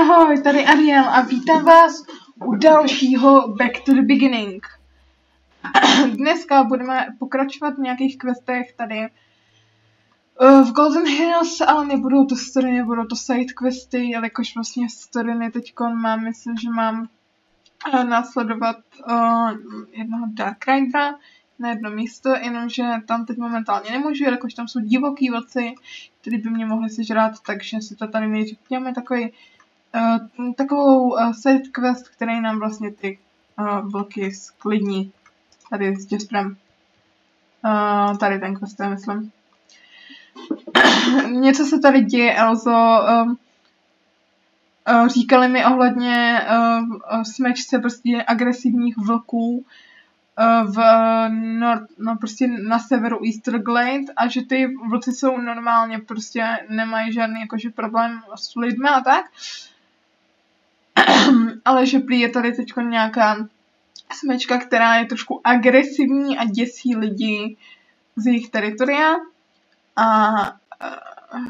Ahoj, tady Ariel a vítám vás u dalšího Back to the Beginning. Dneska budeme pokračovat v nějakých questech tady eh, v Golden Hills, ale nebudou to story, nebudou to side questy, jelikož vlastně story teď mám, myslím, že mám uh, následovat uh, jednoho Dark Ridera na jedno místo, jenomže tam teď momentálně nemůžu, jelikož tam jsou divoký vlci, který by mě mohli sežrát, takže si to tady nejdřív takový uh, takovou uh, side quest, který nám vlastně ty uh, vlky sklidní. Tady s Jasperem. Uh, tady ten quest, myslím. Něco se tady děje, Elzo. Uh, říkali mi ohledně uh, smečce prostě agresivních vlků uh, v nord, no prostě na severu Easterglade a že ty vlci jsou normálně prostě nemají žádný jakože problém s lidmi a tak. Ale že prý je tady teď nějaká smečka, která je trošku agresivní a děsí lidi z jejich teritoria. A uh,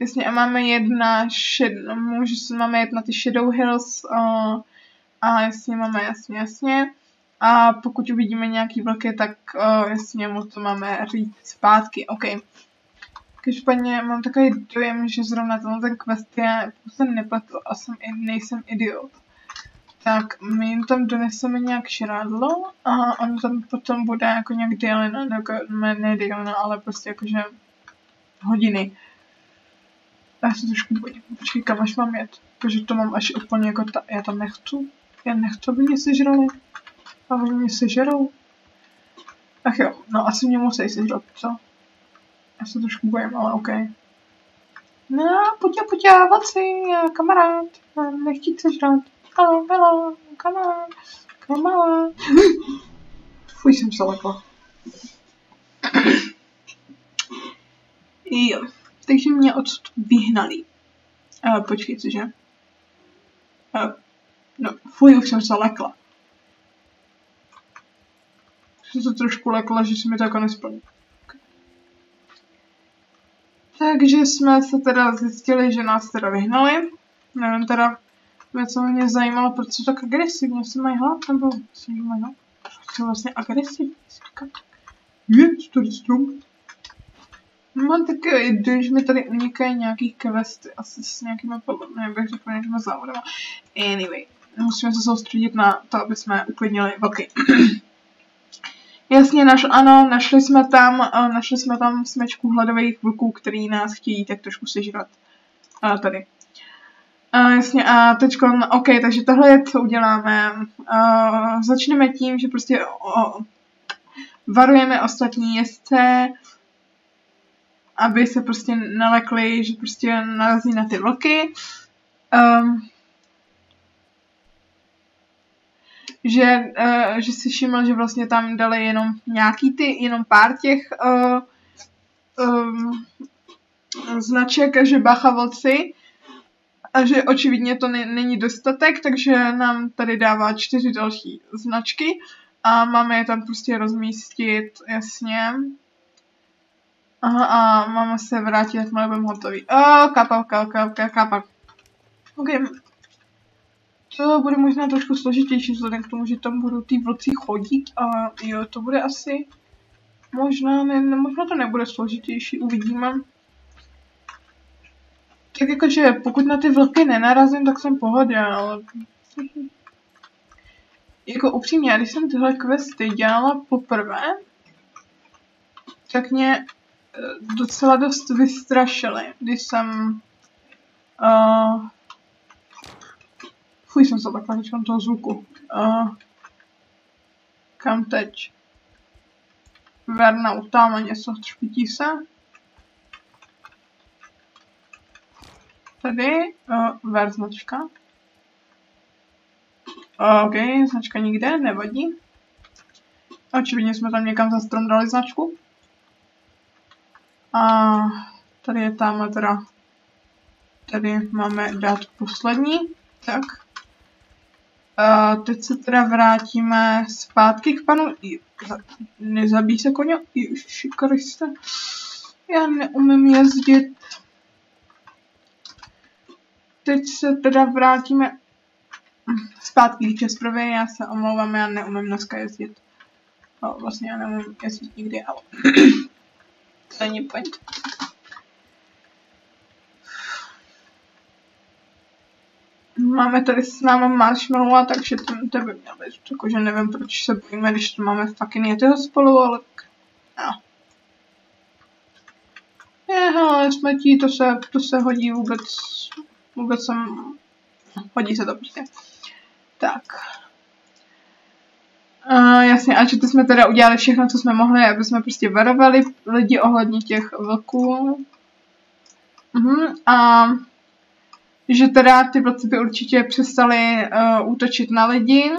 jasně, a máme jedna šed, můžu, máme jet na ty Shadow Hills uh, a jasně, máme jasně, jasně. A pokud uvidíme nějaký vlky, tak uh, jasně mu to máme říct zpátky, OK. Každopádně mám takový dojem, že zrovna tenhle ten quest je, jsem nepletl a jsem, nejsem idiot. Tak my jim tam doneseme nějak šrádlo a on tam potom bude jako nějak dělena, jako, ne dělena, ale prostě jakože hodiny. Já se trošku bojím. Počkej, kam až mám jet? Protože to mám až úplně jako ta, já tam nechci. Já nechci, aby mě sežrali. A oni mě sežerou. Ach jo, no asi mě musí sežrat, co? Já se trošku bojím, ale OK. No, pojď pojď vaci, kamarád, nechtít sežrat. Hello, hello, kamarád, kamarád. Fuj, jsem se lekla. jo, takže mě odsud vyhnali. Uh, počkej, cože? Uh, no, fuj, už jsem se lekla. Jsem se trošku lekla, že se mi to jako nesplní. Takže jsme se teda zjistili, že nás teda vyhnali. Nevím teda, co mě zajímalo, proč jsou tak agresivní, jestli mají hlad, nebo myslím, že mají hlad. Jsou vlastně agresivní, Je, tady strom. Mám takový dojem, že mi tady unikají nějaký questy, asi s nějakými podobnými, bych řekl nějakými závodama. Anyway, musíme se soustředit na to, aby jsme uklidnili vlky. Jasně, naš, ano, našli jsme tam, uh, našli jsme tam smečku hladových vlků, který nás chtějí tak trošku sežrat. Uh, tady. Uh, jasně, a teď, OK, takže tohle je, co uděláme. Uh, začneme tím, že prostě uh, varujeme ostatní jezdce, aby se prostě nalekli, že prostě narazí na ty vlky. Um, že, uh, že si všiml, že vlastně tam dali jenom nějaký ty, jenom pár těch uh, um, značek, že bacha vlci a že očividně to ne, není dostatek, takže nám tady dává čtyři další značky a máme je tam prostě rozmístit, jasně. Aha, a máme se vrátit, jakmile budeme hotový. Oh, kapal, kapal, kapal, kapal. OK, to bude možná trošku složitější vzhledem k tomu, že tam budou ty vlci chodit a jo, to bude asi možná, ne, ne možná to nebude složitější, uvidíme. Tak jakože pokud na ty vlky nenarazím, tak jsem pohodě, ale... jako upřímně, když jsem tyhle questy dělala poprvé, tak mě eh, docela dost vystrašily, když jsem uh, Fuj, jsem se takhle teďka toho zvuku. Uh, kam teď? Verna utáma něco, třpítí se. Tady, uh, ver značka. Uh, OK, značka nikde, nevadí. Očividně jsme tam někam za strom dali značku. A tady je tamhle teda, tady máme dát poslední, tak. Uh, teď se teda vrátíme zpátky k panu... Nezabíj se koně? Ježiši Kriste. Já neumím jezdit. teď se teda vrátíme zpátky k Česprovi, já se omlouvám, já neumím dneska jezdit. No, vlastně já neumím jezdit nikdy, ale to není point. Máme tady s námi marshmallow, takže ten by měl být. Jakože nevím, proč se bojíme, když to máme fucking jetyho spolu, ale no. Je, hele, smetí, to se, to se hodí vůbec, vůbec jsem, hodí se to prostě. Tak. Uh, jasně, a že to jsme teda udělali všechno, co jsme mohli, aby jsme prostě varovali lidi ohledně těch vlků. Uh-huh. A že teda ty vlci by určitě přestali uh, útočit na lidi,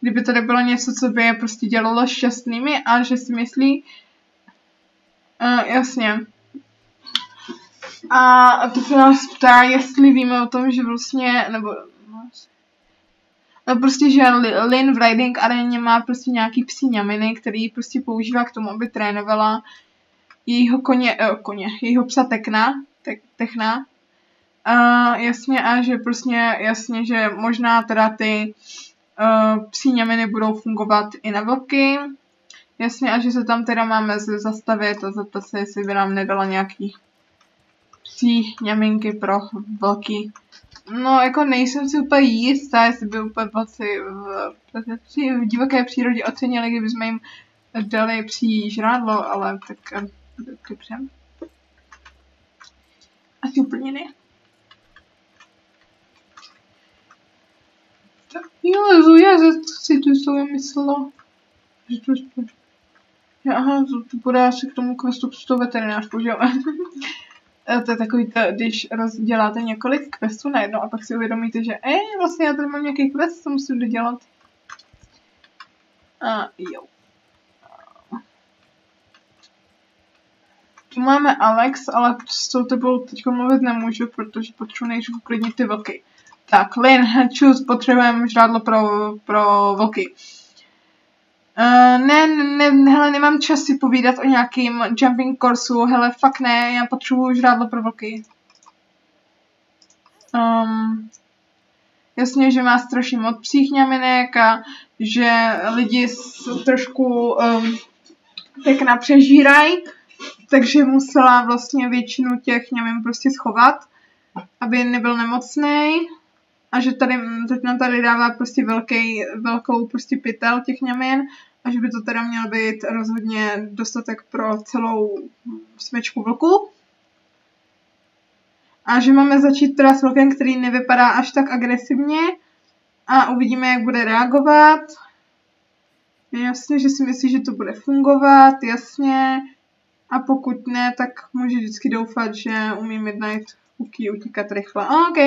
kdyby tady bylo něco, co by je prostě dělalo šťastnými a že si myslí, uh, jasně. A to se nás ptá, jestli víme o tom, že vlastně, nebo No prostě, že Lin v Riding areně má prostě nějaký psí ňaminy, který prostě používá k tomu, aby trénovala jejího koně, uh, koně, jejího psa Tekna, te, Techna. Uh, jasně a že prostě jasně, že možná teda ty uh, psí ňaminy budou fungovat i na vlky. Jasně a že se tam teda máme zastavit a zeptat se, jestli by nám nedala nějaký psí ňaminky pro vlky. No, jako nejsem si úplně jistá, jestli by úplně vlastně v, v divoké přírodě ocenili, kdyby jsme jim dali psí žrádlo, ale tak eh, dobře. Asi úplně ne. Jo, já si tu sobě myslela, že to že aha, to, to bude asi k tomu questu s tou veterinářkou, že jo? to je takový to, když rozděláte několik questů najednou a pak si uvědomíte, že ej, vlastně já tady mám nějaký quest, co musím dodělat. A jo. Tu máme Alex, ale s tou tebou teď mluvit nemůžu, protože potřebuji nejdřív uklidnit ty vlky. Tak, Lin, choose, potřebujeme žrádlo pro, pro vlky. Uh, ne, ne, hele, nemám čas si povídat o nějakým jumping kursu, hele, fakt ne, já potřebuji žrádlo pro vlky. Um, jasně, že má strašně moc psích a že lidi trošku um, pěkná přežírají, takže musela vlastně většinu těch ňamin prostě schovat, aby nebyl nemocný a že tady, teď nám tady dává prostě velký, velkou prostě pytel těch ňamin a že by to teda měl být rozhodně dostatek pro celou smečku vlku. A že máme začít teda s vlkem, který nevypadá až tak agresivně a uvidíme, jak bude reagovat. Jasně, že si myslí, že to bude fungovat, jasně. A pokud ne, tak může vždycky doufat, že umí Midnight Cookie utíkat rychle. OK.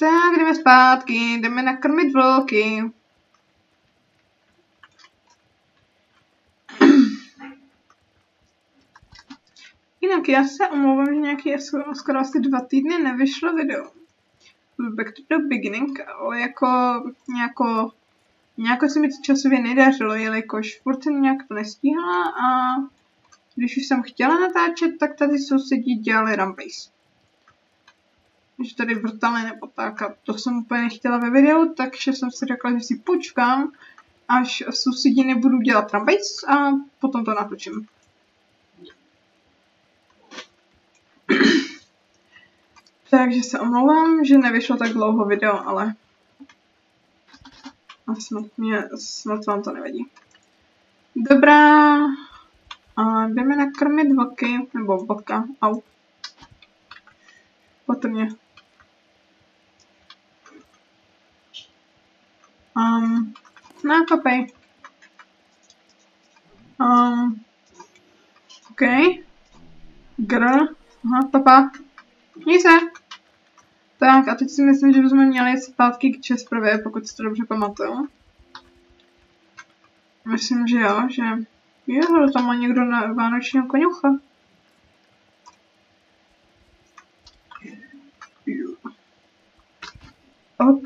Tak, jdeme zpátky, jdeme nakrmit vlky. Jinak já se omlouvám, že nějaký skoro asi dva týdny nevyšlo video. Back to the beginning, ale jako nějako, nějako se mi to časově nedařilo, jelikož furt jsem nějak to nestíhala a když už jsem chtěla natáčet, tak tady sousedí dělali Rampage že tady vrtali nebo tak a to jsem úplně nechtěla ve videu, takže jsem si řekla, že si počkám, až sousedi nebudu dělat trumpets a potom to natočím. Takže se omlouvám, že nevyšlo tak dlouho video, ale a snad, mě, snad vám to nevadí. Dobrá. A jdeme nakrmit vlky, nebo vlka, au. Patrně. Um, no, kopej. Um, OK. Gr. Aha, papa. Měj. Tak a teď si myslím, že bychom měli zpátky k Česprvě, pokud si to dobře pamatuju. Myslím, že jo, že... Jo, tam má někdo na vánočního koňucha. Op.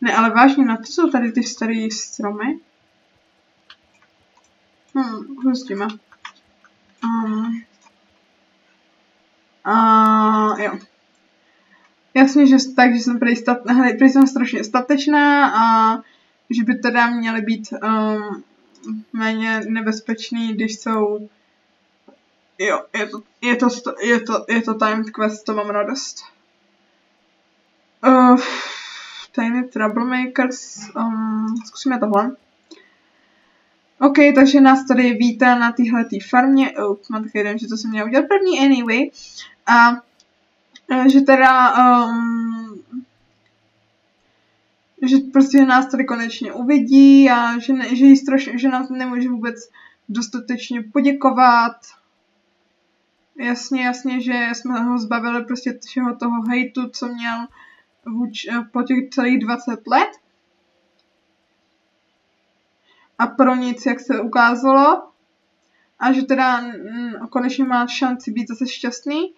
Ne, ale vážně, na to jsou tady ty staré stromy. Hm, hustíme. Um, a jasně, že tak, že jsem prý, stat, hele, prý jsem strašně statečná a že by teda měly být um, méně nebezpečný, když jsou Jo, je to, je to, je to, je to timed quest, to mám radost. Uh, Tiny Troublemakers, um, zkusíme tohle. OK, takže nás tady vítá na téhle farmě. Oh, mám takový jeden, že to jsem měla udělat první anyway. A že teda um, že prostě nás tady konečně uvidí a že, ne, že, jí strašně, že nám nemůže vůbec dostatečně poděkovat. Jasně, jasně, že jsme ho zbavili prostě všeho toho hejtu, co měl vůč, po těch celých 20 let. A pro nic, jak se ukázalo. A že teda mm, konečně má šanci být zase šťastný.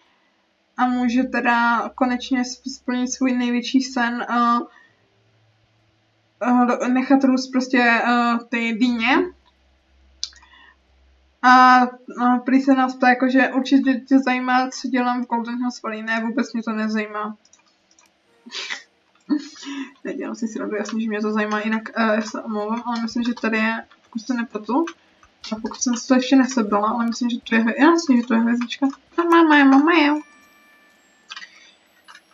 A může teda konečně splnit svůj největší sen uh, uh, nechat růst prostě uh, ty dýně a no, prý se nás ptá, jako, že určitě tě zajímá, co dělám v Golden House Valley. Ne, vůbec mě to nezajímá. Nedělám si srandu, jasně, že mě to zajímá, jinak uh, já se omlouvám, ale myslím, že tady je, pokud se nepletu, a pokud jsem to ještě nesebrala, ale myslím, že to je, jasně, že to je hvězdička. A máma je, máma je.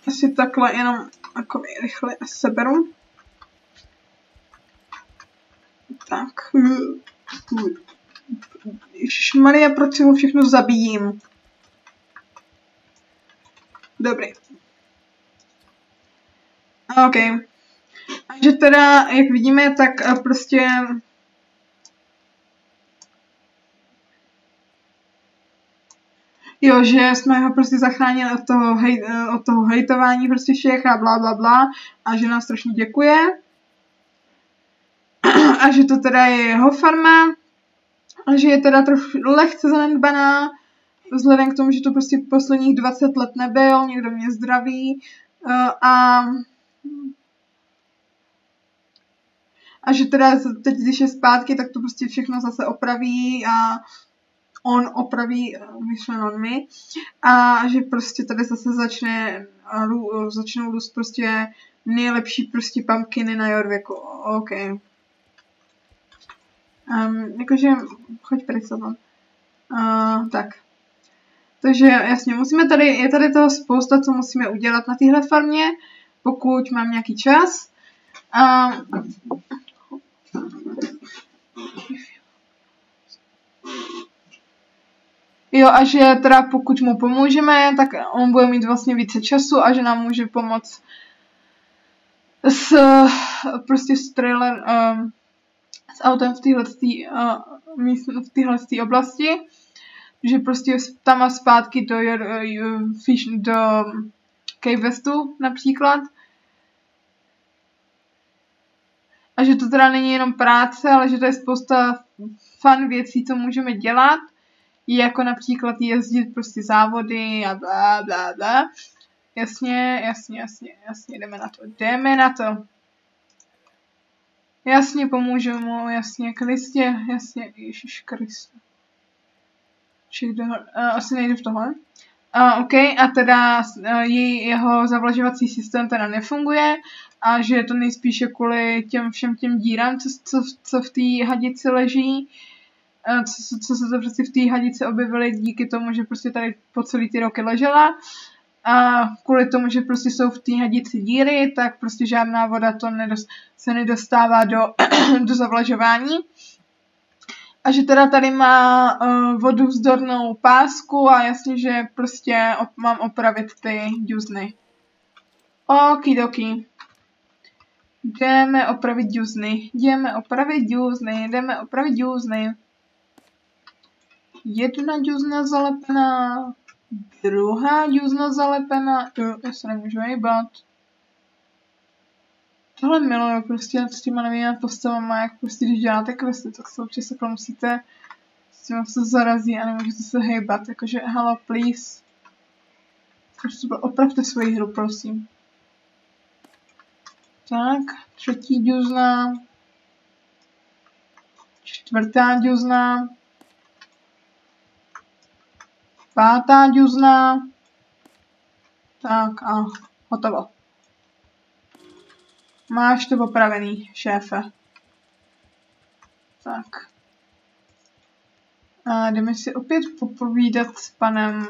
Asi takhle jenom jako rychle seberu. Tak. Maria, proč si ho všechno zabijím? Dobrý. OK. A že teda, jak vidíme, tak eh, prostě Jo, že jsme ho prostě zachránili od toho, hej, eh, od toho hejtování prostě všech a bla, bla, bla a že nám strašně děkuje. A že to teda je jeho farma že je teda trošku lehce zanedbaná, vzhledem k tomu, že to prostě posledních 20 let nebyl, někdo mě zdraví uh, a a že teda teď, když je zpátky, tak to prostě všechno zase opraví a on opraví, myšleno on my, a že prostě tady zase začne, začnou růst prostě nejlepší prostě pumpkiny na Jorvěku. OK. Um, jakože, choď pryč Uh, tak. Takže jasně, musíme tady, je tady toho spousta, co musíme udělat na téhle farmě, pokud mám nějaký čas. Um, Jo, a že teda pokud mu pomůžeme, tak on bude mít vlastně více času a že nám může pomoct s, prostě s trailer, um, s autem v téhle uh, v oblasti, že prostě tam a zpátky do, uh, fish, do Cave Westu například. A že to teda není jenom práce, ale že to je spousta fun věcí, co můžeme dělat. Jako například jezdit prostě závody a bla bla bla. Jasně, jasně, jasně, jasně, jdeme na to, jdeme na to. Jasně, pomůžu mu, jasně, Kristě, jasně, Ježíš Kriste. Asi nejde v tohle. Uh, OK, a teda uh, jeho zavlažovací systém teda nefunguje a že je to nejspíše kvůli těm všem těm dírám, co, co, co v té hadici leží, uh, co, co se to prostě v té hadici objevily díky tomu, že prostě tady po celý ty roky ležela. A kvůli tomu, že prostě jsou v té hadici díry, tak prostě žádná voda to nedost, se nedostává do, do zavlažování. A že teda tady má uh, vodu vzdornou pásku a jasně, že prostě op- mám opravit ty džuzny. Okidoki. Jdeme opravit džuzny. Jdeme opravit džuzny. Jdeme opravit džuzny. Jedna džuzna zalepená. Druhá džuzna zalepená. Jo, já se nemůžu hejbat. Tohle miluju prostě s těma novými postavama, jak prostě když děláte questy, tak se občas takhle musíte s tím se zarazí a nemůžete se hejbat, jakože hello please. Prostě opravte svoji hru, prosím. Tak, třetí džuzna. Čtvrtá džuzna pátá džuzna. Tak a Hotovo. Máš to opravený, šéfe. Tak. A jdeme si opět popovídat s panem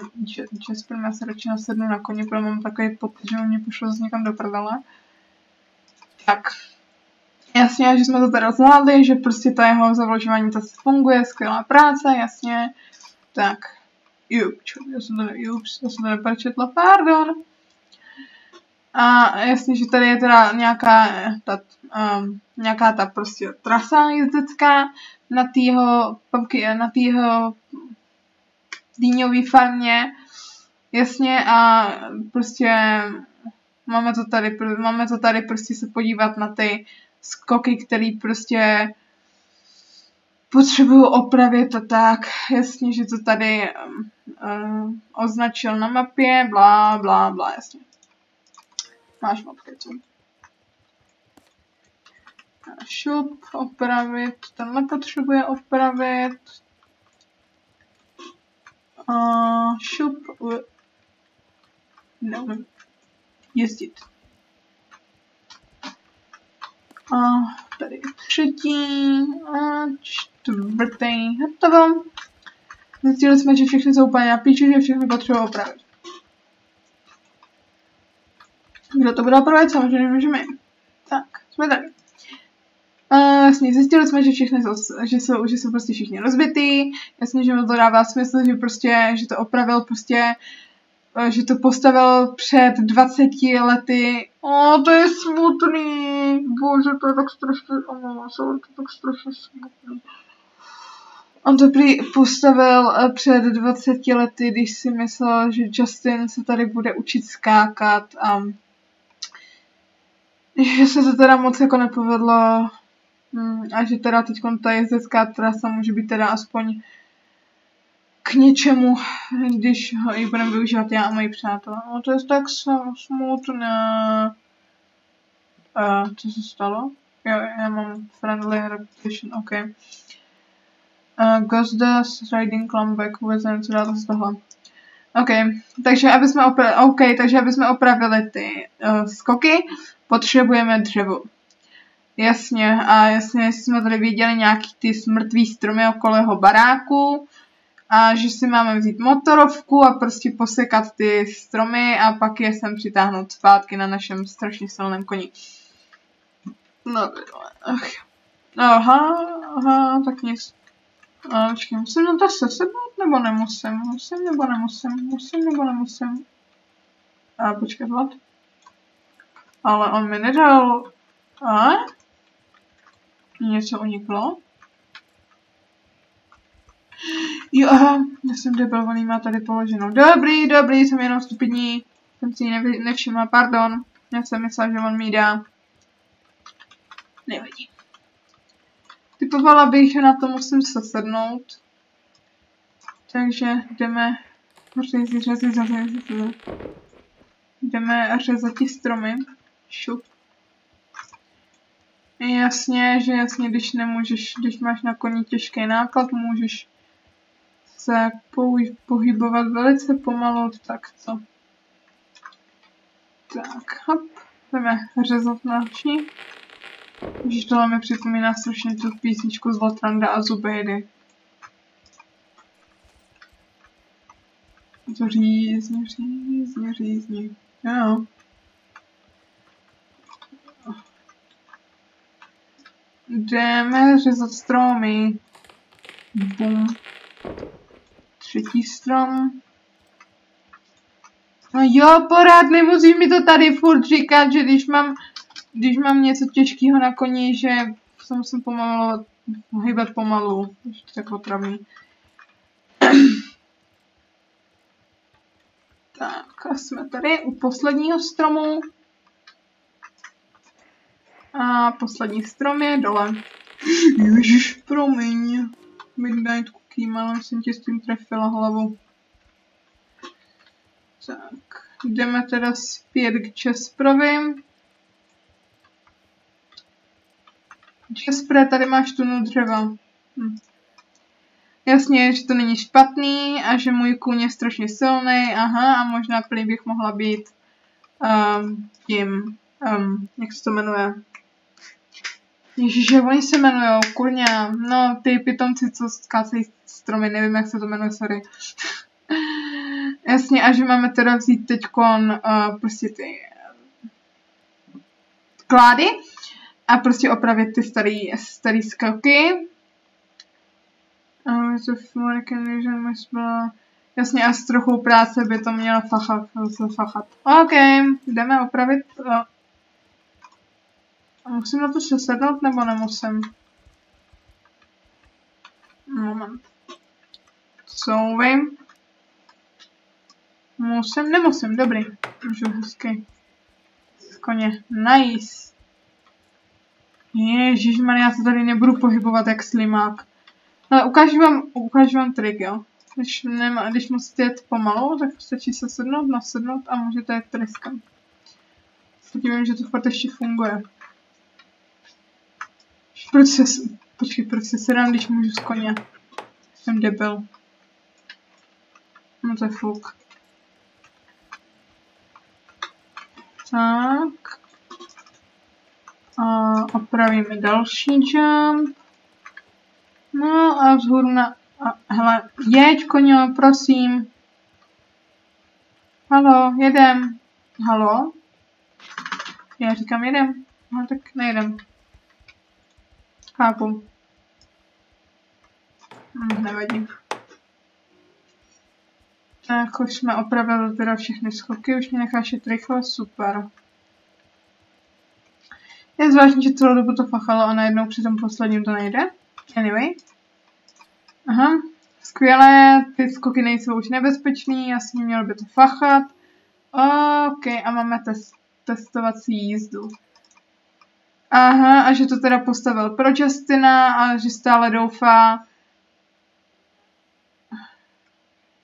Jasperem. Já se radši nasednu na koně, protože mám takový pocit, že on mě pošlo z někam do prdele. Tak. Jasně, že jsme to teda zvládli, že prostě ta jeho zavlažování to funguje, skvělá práce, jasně. Tak. Jup, já jsem to, jups, já jsem to neprečetla, pardon. A jasně, že tady je teda nějaká ta, um, nějaká ta prostě trasa jezdecká na týho, na týho dýňový farmě. Jasně a prostě máme to tady, máme to tady prostě se podívat na ty skoky, který prostě potřebuju opravit a tak. Jasně, že to tady um, označil na mapě, blá, blá, blá, jasně. Máš mapkecu. Šup, opravit, tenhle potřebuje opravit. Uh, šup, no, jezdit. A tady třetí a čtvrtý. Hotovo. Zjistili jsme, že všechny jsou úplně na píči, že všechny potřebují opravit. Kdo to bude opravit? Samozřejmě můžeme. Tak, jsme tady. Uh, jasně, zjistili jsme, že všechny jsou, že jsou, že jsou prostě všichni rozbitý. Jasně, že mi to dává smysl, že prostě, že to opravil prostě že to postavil před 20 lety. O, to je smutný. Bože, to je tak strašně, se, to je tak strašně smutný. On to prý postavil eh, před 20 lety, když si myslel, že Justin se tady bude učit skákat a že se to teda moc jako nepovedlo hm, a že teda teď ta jezdecká trasa může být teda aspoň k něčemu, když ho ji budeme využívat já a moji přátelé. No to je tak smutné. Uh, co se stalo? Jo, já mám friendly repetition, ok. Uh, Gazda s Riding vůbec nevím, co dát z toho. OK, takže aby jsme, opra- okay, takže aby jsme opravili ty uh, skoky, potřebujeme dřevo. Jasně, a jasně, jsme tady viděli nějaký ty smrtvý stromy okolo jeho baráku, a že si máme vzít motorovku a prostě posekat ty stromy a pak je sem přitáhnout zpátky na našem strašně silném koni. No, ach. Aha, aha, tak nic. A počkej, musím na to sesebnout nebo nemusím? Musím nebo nemusím? Musím nebo nemusím? A počkej, what? Ale on mi nedal... A? Něco uniklo? Jo, aha, já jsem debil, on má tady položenou. Dobrý, dobrý, jsem jenom stupidní. Jsem si ji nevšimla, pardon. Já jsem myslela, že on mi dá. Nevadí. Typovala bych, že na to musím se sednout. Takže jdeme řezit, řezit, řezit. Jdeme řezat ty stromy. Šup. Jasně, že jasně, když nemůžeš, když máš na koni těžký náklad, můžeš se pohybovat velice pomalu, tak co? Tak, hop, jdeme řezat oči. Když tohle mi připomíná strašně tu písničku z Lotranda a Zubejdy. To řízně, řízně, řízně. Jo. Jdeme řezat stromy. Bum třetí strom. No jo, porád, nemusíš mi to tady furt říkat, že když mám, když mám něco těžkého na koni, že se musím pomalu hýbat pomalu. Ještě tak otravný. tak a jsme tady u posledního stromu. A poslední strom je dole. Ježiš, promiň. Midnight tím, ale jsem ti s tím trefila hlavu. Tak, jdeme teda zpět k Jasperovi. Jasper, tady máš tunu dřeva. Hm. Jasně, že to není špatný a že můj kůň je strašně silný. Aha, a možná prý bych mohla být um, tím, um, jak se to jmenuje, Jak oni se jmenují, kurňa, no ty pitomci, co skácejí stromy, nevím, jak se to jmenuje, sorry. Jasně, a že máme teda vzít teďkon uh, prostě ty uh, klády a prostě opravit ty starý, starý skoky. Jasně, a s trochou práce by to mělo fachat. fachat. OK, jdeme opravit. Uh, musím na to sesednout, nebo nemusím? Moment. Souvej. Musím, nemusím, dobrý. Můžu hezky. Koně. Nice. Ježišmar, já se tady nebudu pohybovat jak slimák. Ale ukážu vám, ukážu vám trik, jo. Když, nemá, když musíte jet pomalu, tak stačí se sednout, nasednout a můžete jet treskam. Teď vím, že to fakt ještě funguje. Proč se... Počkej, proč se sedám, když můžu z koně? Jsem debil. No to je fuk. Tak. A opravíme další jump. No a vzhůru na... A, hele, jeď koně, prosím. Halo, jedem. Halo? Já říkám jedem. No tak nejedem. Chápu. Hm, nevadí. Tak už jsme opravili teda všechny skoky, už mě necháš jít rychle, super. Je zvláštní, že celou dobu to fachalo a najednou při tom posledním to nejde. Anyway. Aha, skvělé, ty skoky nejsou už nebezpečný, jasně mělo by to fachat. OK, a máme test, testovací jízdu. Aha, a že to teda postavil pro Justina a že stále doufá,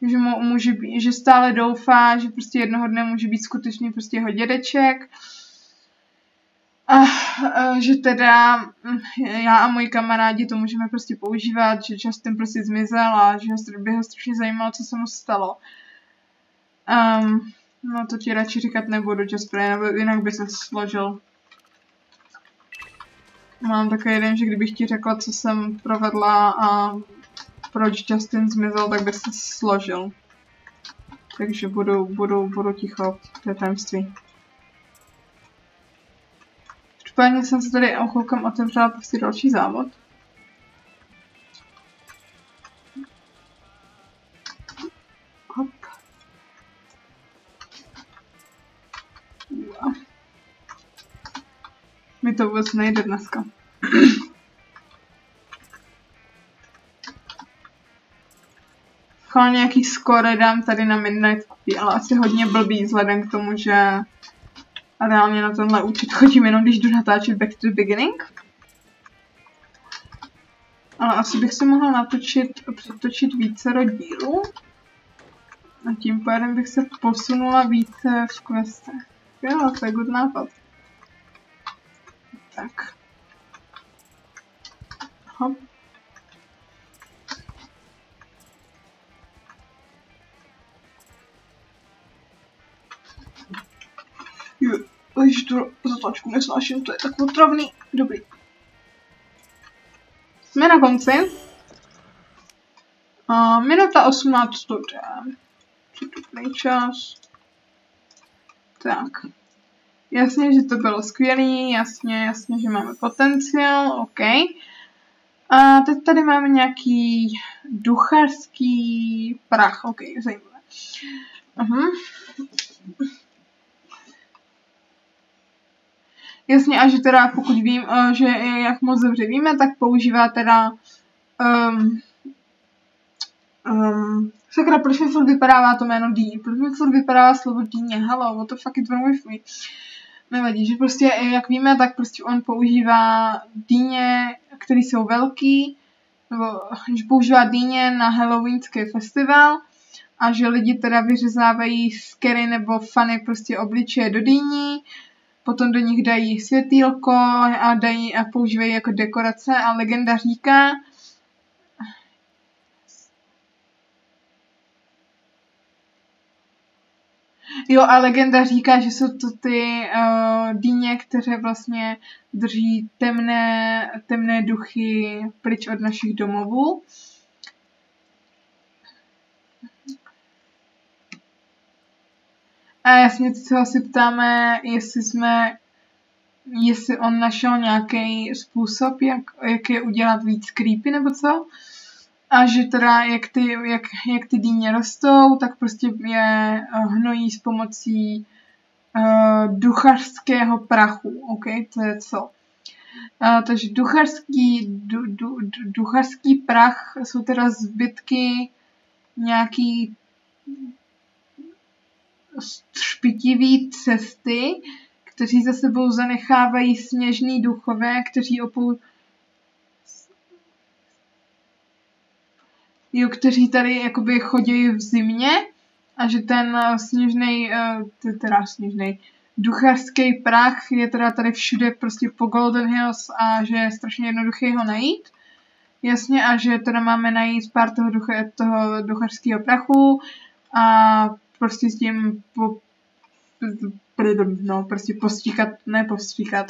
že mu může být, že stále doufá, že prostě jednoho dne může být skutečný prostě jeho dědeček. A, a že teda hm, já a moji kamarádi to můžeme prostě používat, že Justin prostě zmizel a že by ho strašně zajímalo, co se mu stalo. Um, no to ti radši říkat nebudu, Jasper, jinak by se složil. Mám takový jeden, že kdybych ti řekla, co jsem provedla a proč Justin zmizel, tak by se složil. Takže budu, budu, budu ticho, to je tajemství. Případně jsem se tady chvilkem otevřela prostě další závod. To vůbec nejde dneska. Schválně nějaký skore dám tady na Midnight ale asi hodně blbý vzhledem k tomu, že reálně na tenhle účet chodím jenom, když jdu natáčet Back to the Beginning. Ale asi bych si mohla natočit, přetočit více dílů. A tím pádem bych se posunula více v questech. Jo, to je good nápad. Tak. Hop. Ježiš, tu zatočku nesnáším, to je tak otravný. Dobrý. Jsme na konci. A minuta 18 to. Přitupný čas. Tak. Jasně, že to bylo skvělý, jasně, jasně, že máme potenciál, OK. A teď tady máme nějaký duchařský prach, OK, zajímavé. Uh-huh. Jasně, a že teda pokud vím, uh, že jak moc dobře víme, tak používá teda um, um, sakra, proč mi furt vypadává to jméno dýně? Proč mi furt vypadává slovo dýně? Hello, what the fuck is wrong with me? Nevadí, že prostě, jak víme, tak prostě on používá dýně, které jsou velký, nebo že používá dýně na Halloweenský festival a že lidi teda vyřezávají skery nebo fany prostě obličeje do dýní potom do nich dají světýlko a, dají, a používají jako dekorace a legenda říká, Jo, a legenda říká, že jsou to ty uh, dýně, které vlastně drží temné, temné duchy pryč od našich domovů. A jasně, se asi ptáme, jestli jsme, jestli on našel nějaký způsob, jak, jak je udělat víc creepy, nebo co. A že teda, jak ty, jak, jak ty dýně rostou, tak prostě je eh, hnojí s pomocí uh, duchařského prachu, ok, to je co. Uh, takže duchařský, du, du, du, duchařský prach jsou teda zbytky nějaký špitivý cesty, kteří za sebou zanechávají sněžný duchové, kteří opou... Jo, kteří tady jakoby chodí v zimě a že ten eh, sněžný, uh, teda sněžný, duchařský prach je teda tady všude prostě po Golden Hills a že je strašně jednoduché ho najít. Jasně, a že teda máme najít pár toho, ducha, toho duchařského prachu a prostě s tím po, no, prostě postříkat, ne postříkat,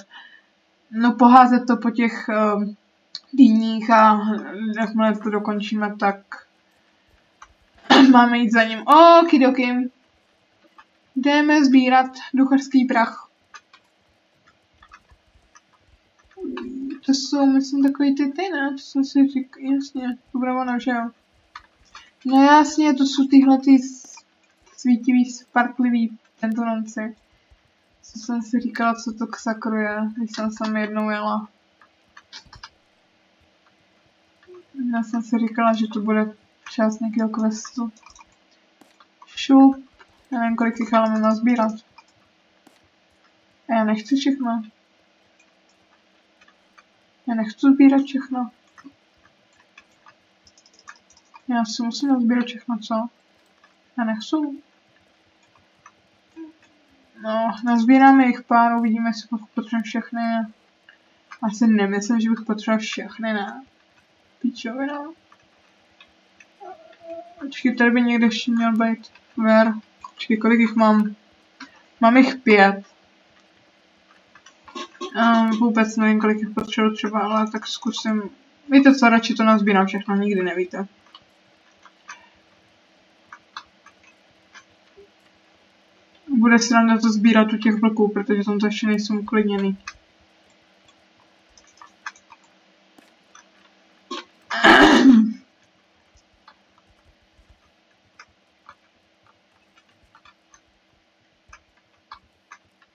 no poházet to po těch uh, dýních a jakmile to dokončíme, tak máme jít za ním. Okidoki. Jdeme sbírat duchařský prach. To jsou, myslím, takový ty ty, ne? To jsem si říkal, jasně, bude ono, že jo. No jasně, to jsou tyhle ty svítivý, sparklivý tentononci. Co jsem si říkala, co to k když jsem sem jednou jela. Já jsem si říkala, že to bude část nějakého questu. Šup. Já nevím, kolik těch ale mám sbírat. A já nechci všechno. Já nechci sbírat všechno. Já si musím sbírat všechno, co? Já nechci. No, nazbíráme jich pár, uvidíme, jestli potřebujeme všechny. Asi nemyslím, že bych potřeboval všechny, ne. Pičovina. Počkej, tady by někde ještě měl být ver. Počkej, kolik jich mám? Mám jich pět. Um, vůbec nevím, kolik jich potřebuji třeba, ale tak zkusím. Víte co, radši to nazbírám všechno, nikdy nevíte. bude sranda to sbírat u těch bloků, protože tam to ještě nejsou uklidněný.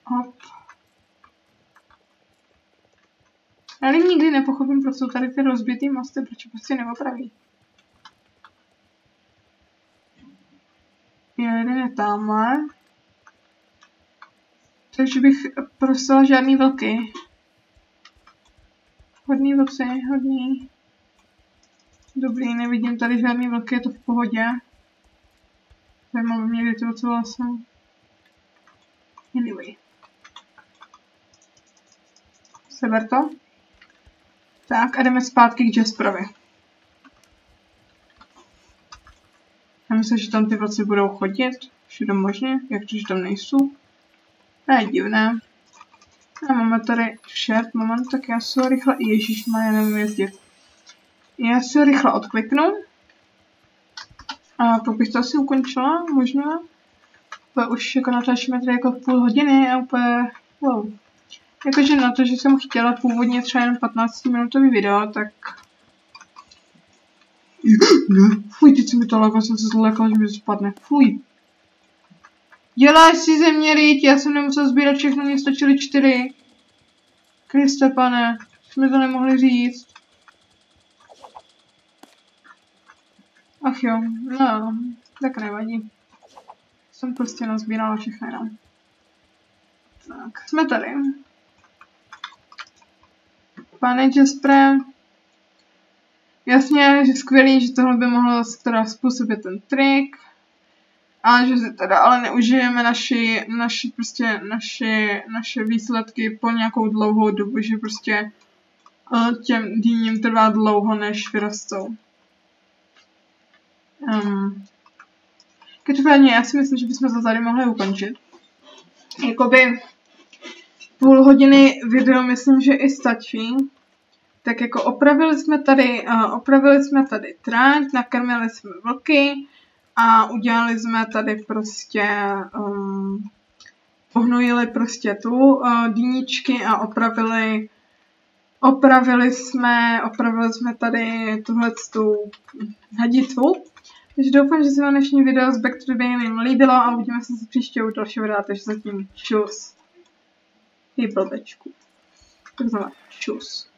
Hop. Já nikdy nepochopím, proč jsou tady ty rozbitý mosty, proč prostě neopraví. Jeden je tamhle. Takže bych prosila žádný vlky. Hodný vlci, hodný. Dobrý, nevidím tady žádný vlky, je to v pohodě. Zajímavé mě, kdy to jsem. Anyway. Seber to. Tak a jdeme zpátky k Jasperovi. Já myslím, že tam ty vlci budou chodit. Všude možně, jak to, že tam nejsou. To je divné. A máme tady šert, moment, tak já si ho rychle, ježíš má, nevím jezdit. Já si ho rychle odkliknu. A pak bych to asi ukončila, možná. To už jako natáčíme tady jako půl hodiny a úplně, wow. Jakože na to, že jsem chtěla původně třeba jen 15 minutový video, tak... Ne, fuj, teď se mi to lekla, jsem se zlekla, že mi to spadne, fuj. Děláš si ze mě rýť, já jsem nemusel sbírat všechno, mě stačily čtyři. Kriste pane, jsme to nemohli říct. Ach jo, no, tak nevadí. Jsem prostě nazbírala všechno jenom. Tak, jsme tady. Pane Jaspre, jasně, že skvělý, že tohle by mohlo teda způsobit ten trik a že teda ale neužijeme naši, naši, prostě naši, naše výsledky po nějakou dlouhou dobu, že prostě uh, těm dýním trvá dlouho, než vyrostou. Um, Každopádně já si myslím, že bychom to tady mohli ukončit. Jakoby půl hodiny video myslím, že i stačí. Tak jako opravili jsme tady, uh, opravili jsme tady tráť, nakrmili jsme vlky a udělali jsme tady prostě um, pohnojili prostě tu uh, dýničky a opravili opravili jsme, opravili jsme tady tuhle tu haditvu. Takže doufám, že se vám dnešní video z Back to the Gaming líbilo a uvidíme se příště u dalšího videa, takže zatím čus. Hej blbečku. Tak znamená čus.